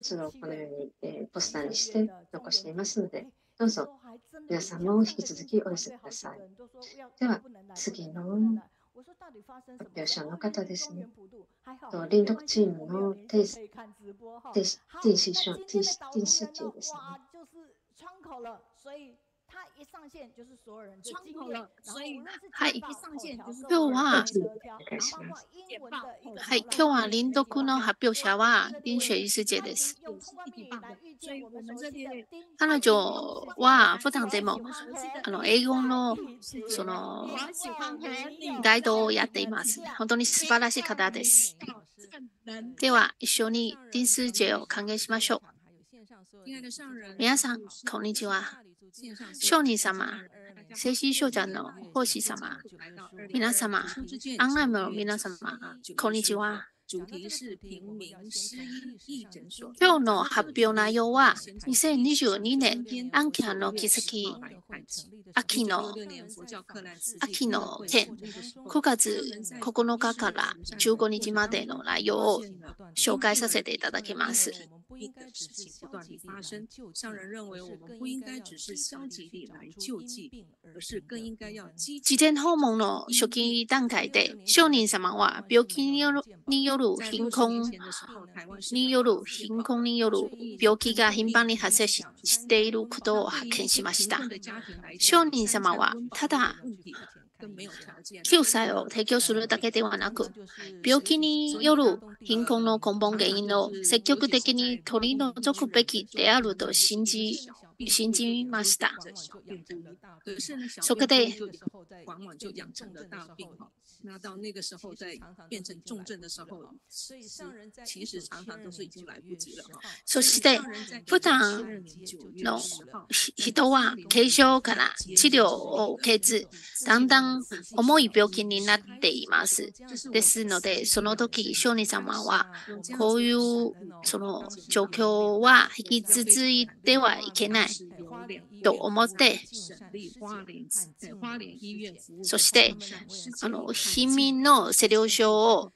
そのこのように、えー、ポスターにして残していますので、どうぞ皆さんも引き続きお寄せください。では、次の発表者の方ですね。と林読チームのテイステイシテイシション、テイシテイシティですね。はい。今日は、はい。今日は林読の発表者は林雪一姐です。彼女は普段でもあの英語のそのガイドをやっています。本当に素晴らしい方です。では、一緒に林師姐を歓迎しましょう。皆さん、こんにちは。商人様、聖子商者の奉仕様、皆様、アンガイムの皆様、こんにちは。今日の発表内容は、2022年アンキャンの奇跡、秋の、秋の件、9月9日から15日までの内容を紹介させていただきます。应该事情不断地发生，商人认为我们不应该只是消极地来救济，而是更应该要积極。事前訪問の初期段階で、商人様は病気による貧困による貧困による病気が頻繁に発生ししていることを発見しました。商人様はただ救済を提供するだけではなく、病気による貧困の根本原因を積極的に取り除くべきであると信じ信じました。そこで、那到那个时候再变成重症的时候，其实常常都是已经来不及了そして、普段の人は軽症から治療を受けず、だんだん重い病気になっています。ですので、その時、小児様は、こういうその状況は引き続いてはいけない。と思って、そして、あの、貧民の治療所を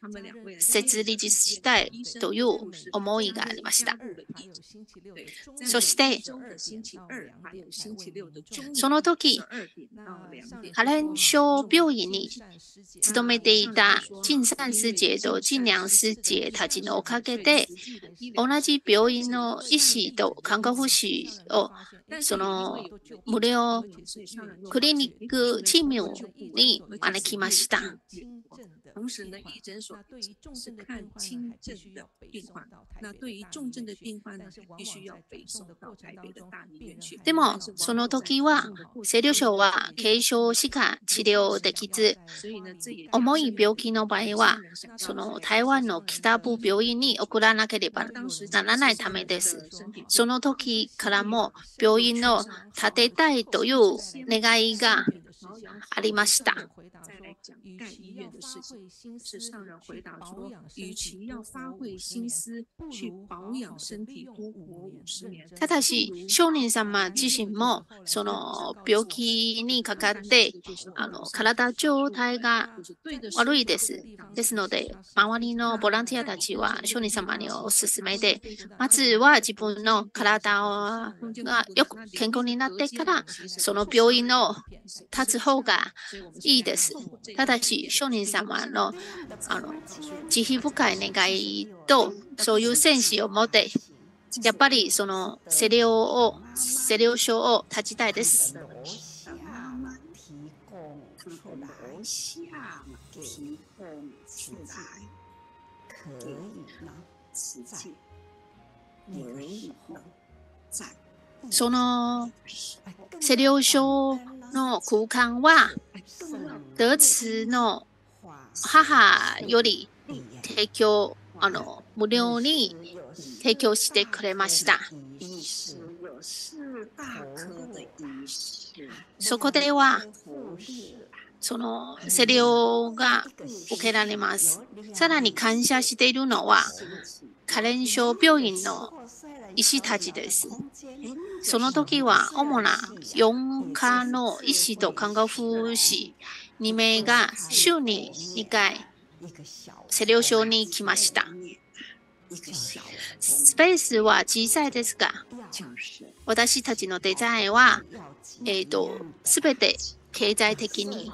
設立したいという思いがありました。そして、その時、カレン症病院に勤めていた金山師姐と金良師姐たちのおかげで、同じ病院の医師と看護婦士をその無料クリニックチームに招きました。同时呢，义诊所是看轻症的病患，那对于重症的病患呢，必须要北送到台北的大医院去。でも、その時は、清療所は軽症しか治療できず、重い病気の場合は、その台湾の北部病院に送らなければならないためです。その時からも病院の建てたいという願いがありました。讲盖医院的事情，是上人回答说，与其要发挥心思去保養身体多活五十年。ただし、商人様自身も、その病気にかかって、あの体状態が悪いです。ですので、周りのボランティアたちは商人様におすすめで、まずは自分の体がよく健康になってから、その病院を立つ方がいいです。ただし、商人様のあの慈悲深い願いと、そういうセンスを持って、やっぱりそのセリオを、セリオ書を立ちたいです。そのセリオ書の空間は、德慈の母より提供、あの、無料に提供してくれました。そこでは、そのセリオが受けられます。さらに感謝しているのは、カレン症病院の医師たちです。その時は主な4科の医師と看護婦士2名が週に2回、セレオ症に来ました。スペースは小さいですが、私たちのデザインは、えっ、ー、と、すべて経済的に。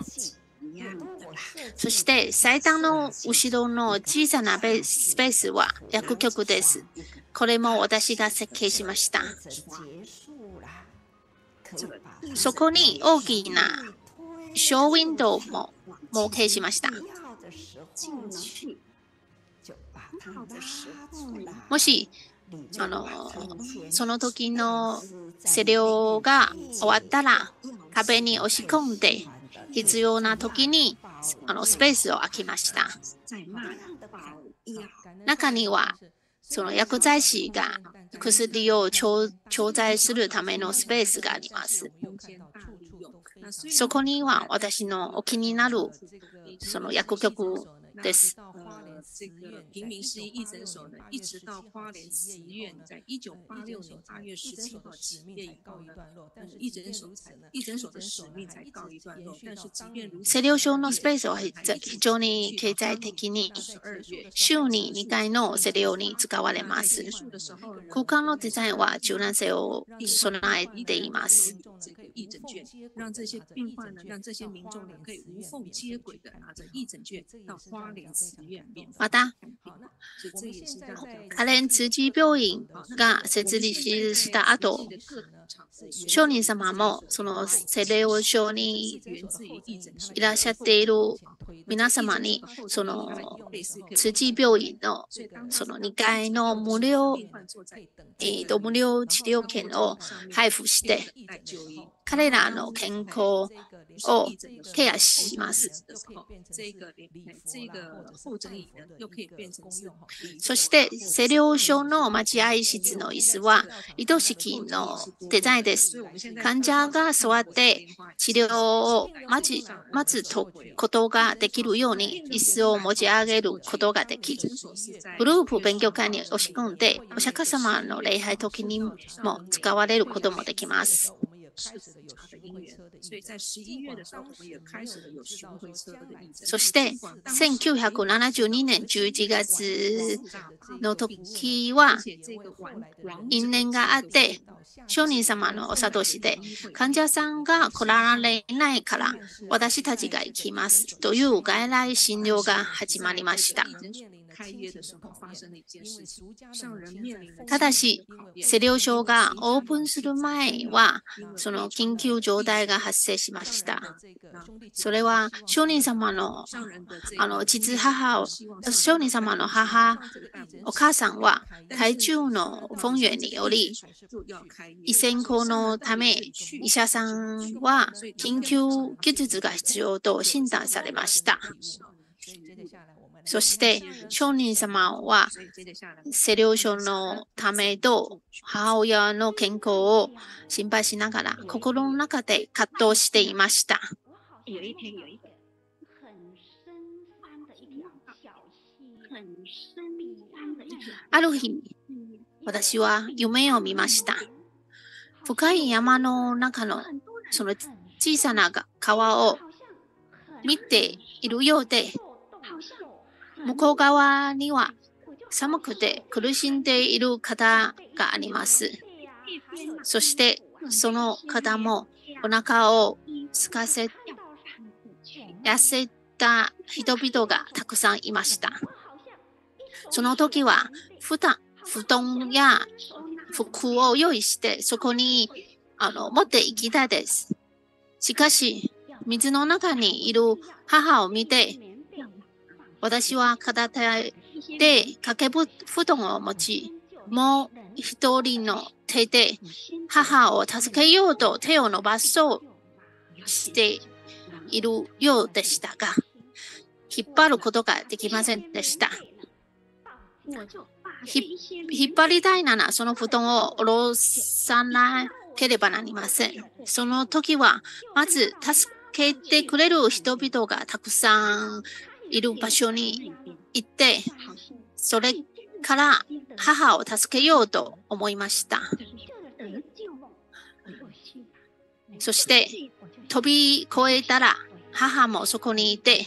そして最短の後ろの小さなスペースは薬局です。これも私が設計しました。そこに大きなショーウィンドウも設計しました。もし、あの、その時の施療が終わったら、壁に押し込んで、必要な時にあのスペースを空きました。中には、その薬剤師が薬を調剤するためのスペースがあります。そこには私のお気になるその薬局です。这个平民市医诊所呢，一直到花莲慈院，在一九八六年八月十七号起业以后呢，嗯，医诊所才所的使命才告一段落。但是即便如此，のスペースは非常に経済的に週に2回の治療に使われます。空間のデザインは柔軟性を備えています。义诊券，让这些病患呢，让这些民众呢，可以无缝接轨的拿着义诊券到花莲慈院免费。また、カレン通知病院が設立した後、商人様もそのセレオ症にいらっしゃっている皆様に、その通知病院のその2階の無料、えー、と無料治療券を配布して、彼らの健康をケアします。そして、セ療所の待合室の椅子は、移動式のデザインです。患者が座って治療を待ち待つことができるように、椅子を持ち上げることができ、グループ勉強会に押し込んで、お釈迦様の礼拝時にも使われることもできます。そして、1972年11月の時は、因縁があって、商人様のお諭しで、患者さんが来られないから、私たちが行きますという外来診療が始まりました。ただし、セリオ症がオープンする前は、その緊急状態が発生しました。それは、商人様の、あの、実母を、商人様の母、お母さんは、体中の風源により、胃腺口のため、医者さんは緊急技術が必要と診断されました。そして、商人様は、セリョ症のためと母親の健康を心配しながら、心の中で葛藤していました。ある日、私は夢を見ました。深い山の中のその小さな川を見ているようで、向こう側には寒くて苦しんでいる方があります。そしてその方もお腹を空かせ、痩せた人々がたくさんいました。その時は布団布団や服を用意してそこにあの持って行きたいです。しかし、水の中にいる母を見て、私は片手で掛け布団を持ち、もう一人の手で母を助けようと手を伸ばそうしているようでしたが、引っ張ることができませんでした。引っ張りたいならその布団を下ろさなければなりません。その時は、まず助けてくれる人々がたくさんいる場所に行って、それから母を助けようと思いました。そして飛び越えたら母もそこにいて、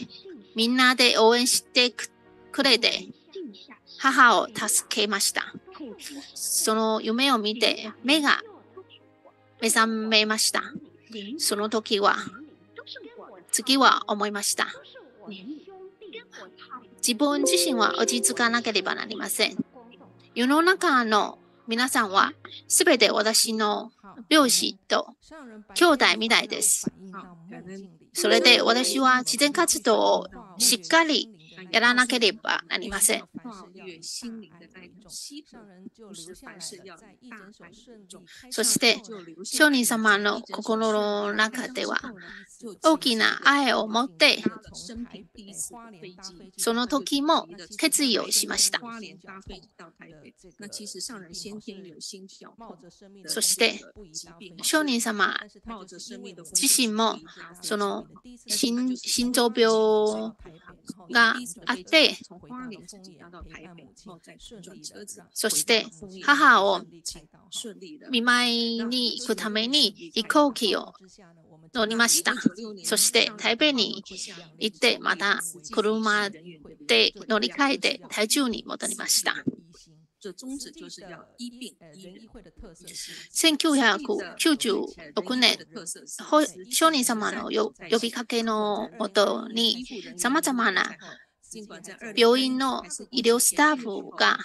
みんなで応援してくれて、母を助けました。その夢を見て目が目覚めました。その時は、次は思いました。自分自身は落ち着かなければなりません。世の中の皆さんはすべて私の両親と兄弟みたいです。それで私は自然活動をしっかりやらなければなりません。そして、商人様の心の中では、大きな愛を持って、その時も決意をしました。そして、商人様自身も、その心臓病があって、そして母を見舞いに行くために飛行機を乗りました。そして台北に行って、また車で乗り換えて台中に戻りました。1996年、商人様の呼びかけのもとに、様々な病院の医療スタッフが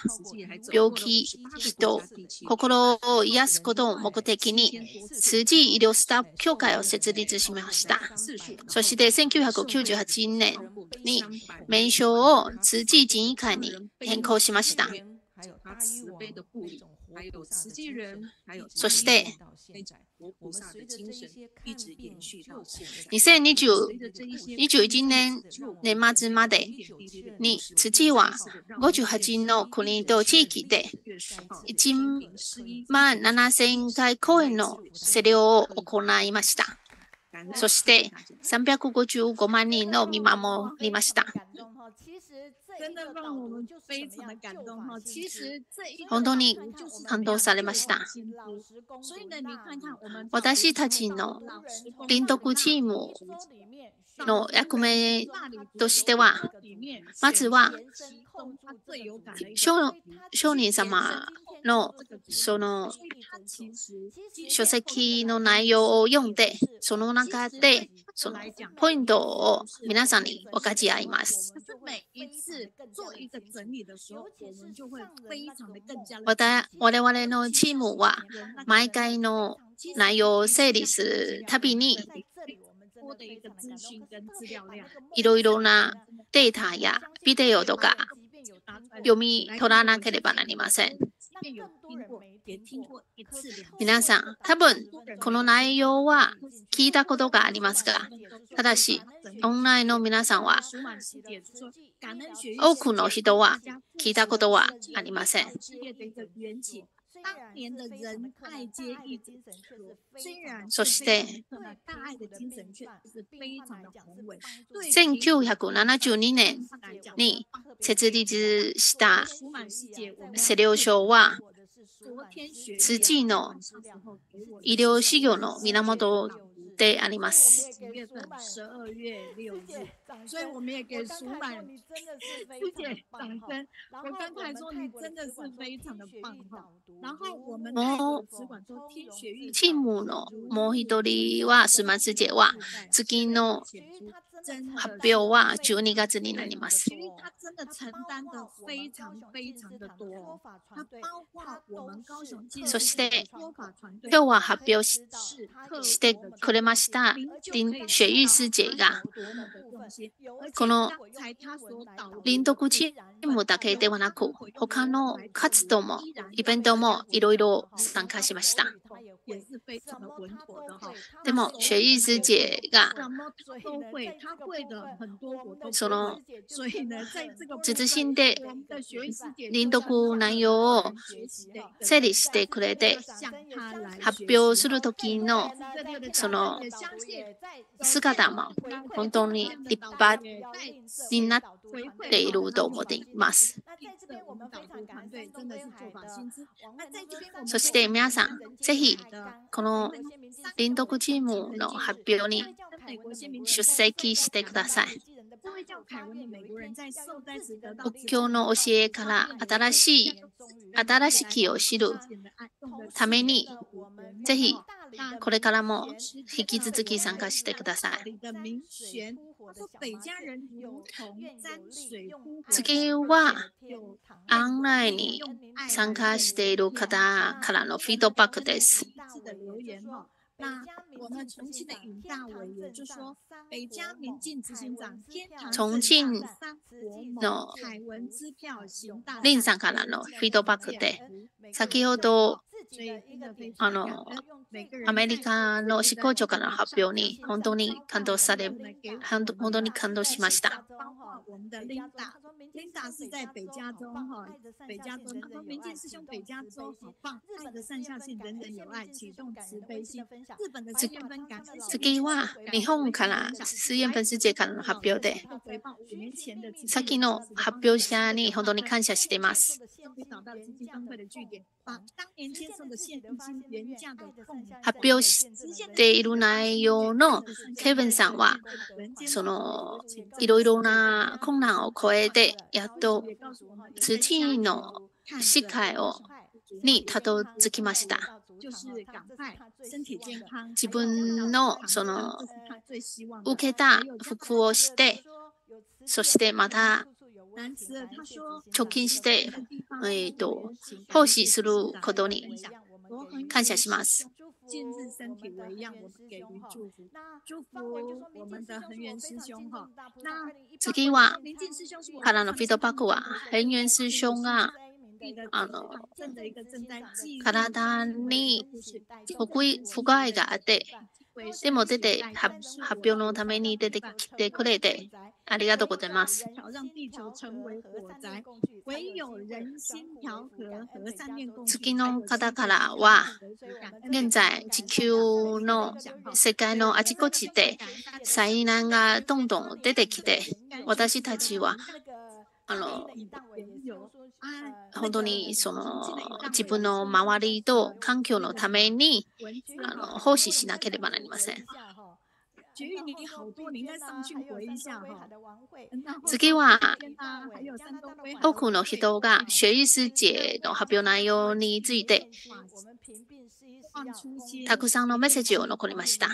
病気、人、心を癒すことを目的に、辻医療スタッフ協会を設立しました。そして1998年に名称を通じ人医会に変更しました。そして、2021年年末までに土は58の国と地域で1万7000回公演の施療を行いました。そして355万人の見守りました。本当に感動されました。私たちの臨読チームの役目としては、まずは商人様のその書籍の内容を読んで、その中でそのポイントを皆さんに分かち合います。我々のチームは毎回の内容を整理するたびにいろいろなデータやビデオとか読み取らなければなりません。皆さん、多分この内容は聞いたことがありますが、ただし、オンラインの皆さんは、多くの人は聞いたことはありません。そして、1972年に設立したセレオ賞は、土の医療修行の源であります。所以我们也给舒满师姐掌声。我刚才说你真的是非常的棒哈。然后我们もうチームのもう一人はスマス姐は次の 発表は12月になります。そして、今日は発表ししてくれました林雪玉師姐が、この林読チームだけではなく、他の活動も、イベントもいろいろ参加しました。でも、雪玉師姐が、その、謹んで林読内容を整理してくれて、発表するときのその姿も本当に立派になっていると思っています。そして皆さん、ぜひこの林読チームの発表に出席してください。仏教の教えから新しい、新しきを知るために、ぜひこれからも引き続き参加してください。次は、案内に参加している方からのフィードバックです。那我们重庆的尹大就说，北加民进执行長重慶のリンさんからのフィードバックで、先ほどあのアメリカの執行長からの発表に本当に感動され、本当に感動しました。Linda 是在北加州哈，北加州。他说：“明镜师兄，北加州好棒，爱的善下心，人人有愛，啟動慈悲心。日本的實驗分感次は日本から實驗分世界からの発表で、先の発表者に本当に感謝しています。発表している内容のケビンさんは、そのいろいろな困難を超えて、やっと次の世界をにたどり着きました。自分のその受けた服をして、そしてまた貯金して、えーと、奉仕することに感謝します。近日身体为恙，我们给予祝福，祝福我们的恒源师兄哈。那次はからのフィードバックは恒源師匠があの体に不具合があってでも出て発表のために出てきてくれてありがとうございます。月の方からは、現在地球の世界のあちこちで災難がどんどん出てきて、私たちはあの本当にその自分の周りと環境のためにあの奉仕しなければなりません。次は、多くの人が学医師節の発表内容について、たくさんのメッセージを残りました。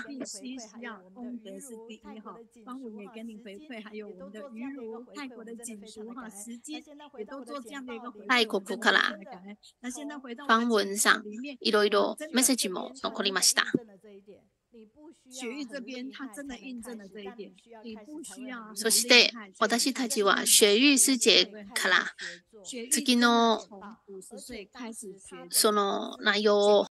泰国から、ファン文さん、いろいろメッセージも残りました。そして私たちは学育世界から次のその内容を